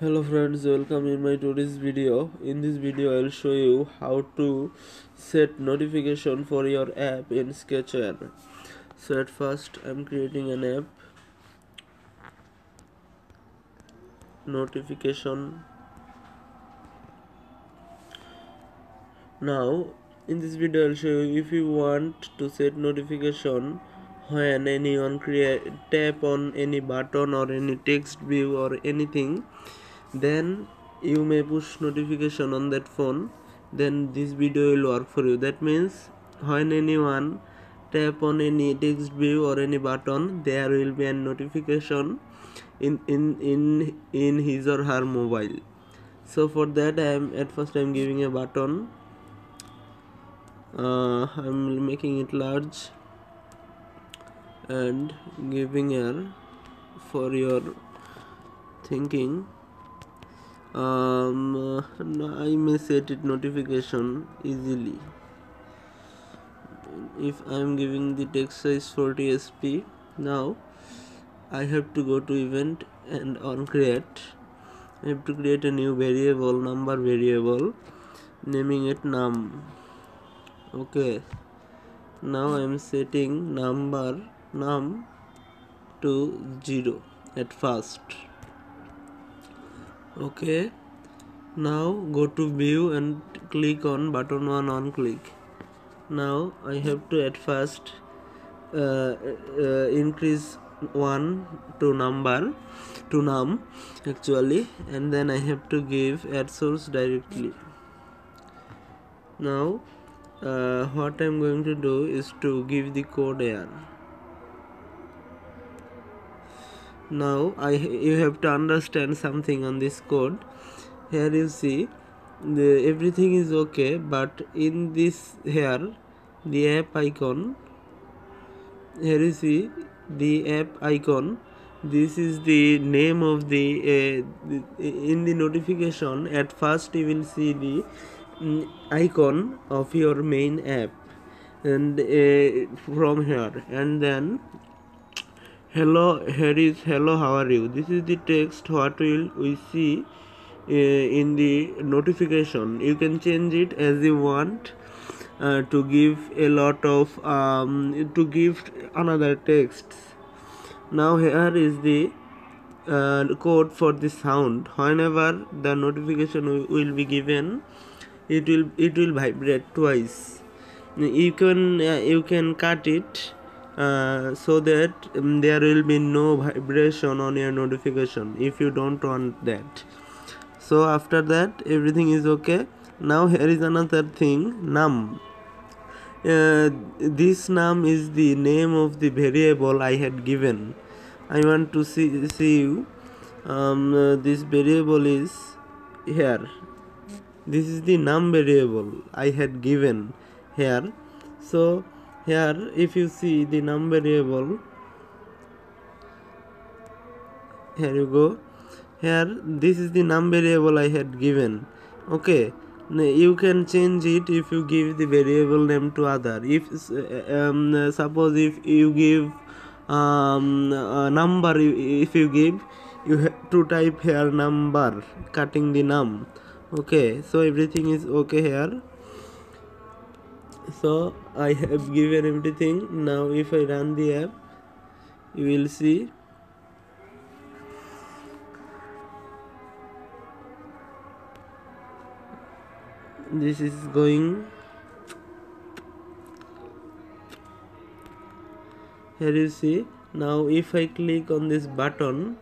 hello friends welcome in my today's video. In this video i'll show you how to set notification for your app in sketchware so at first i'm creating an app. Notification. Now in this video i'll show you if you want to set notification when anyone create tap on any button or any text view or anything then you may push notification on that phone. Then this video will work for you. That means when anyone tap on any text view or any button there will be a notification in in in in his or her mobile. So for that i am at first i am giving a button. Uh, i'm making it large and giving air for your thinking um, I may set it notification easily if I am giving the text size 40 sp now I have to go to event and on create I have to create a new variable number variable naming it num okay now I am setting number num to 0 at first okay. Now go to view and click on button 1 on click. Now I have to at first uh, uh, increase 1 to number to num actually and then I have to give add source directly. Now uh, what I'm going to do is to give the code here now I you have to understand something on this code. Here you see the everything is okay but in this here the app icon here you see the app icon this is the name of the, uh, in the notification at first you will see the um, icon of your main app. And uh, from here and then hello here is hello how are you? This is the text what will we see uh, in the notification. You can change it as you want uh, to give a lot of um, to give another text. Now here is the uh, code for the sound. Whenever the notification will be given it will it will vibrate twice. You can uh, you can cut it uh, so that um, there will be no vibration on your notification if you don't want that. So after that everything is okay. Now here is another thing num uh, this num is the name of the variable I had given. I want to see see you. Um, uh, this variable is here. This is the num variable I had given here. So here if you see the num variable here you go. Here this is the num variable I had given. Okay you can change it if you give the variable name to other. If um, suppose if you give um, a number if you give you have to type here number cutting the num. Okay so everything is okay here so I have given everything. Now if I run the app you will see. This is going. Here you see. Now if I click on this button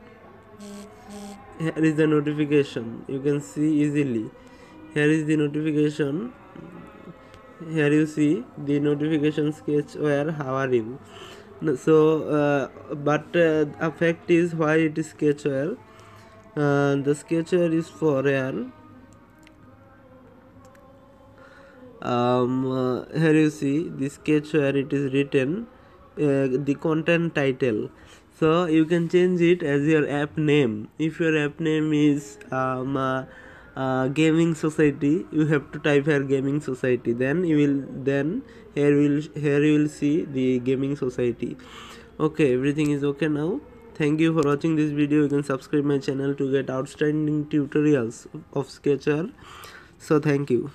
here is the notification. You can see easily. Here is the notification here you see the notification sketchware how are you so uh, but uh, effect is why it is sketchware uh, the sketchware is for here um, uh, here you see the sketchware it is written uh, the content title. So you can change it as your app name. If your app name is um, uh, uh, gaming society you have to type here gaming society. Then you will then here will here you will see the gaming society. Okay everything is okay now. Thank you for watching this video. You can subscribe my channel to get outstanding tutorials of sketchware so thank you.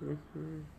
Mm -hmm.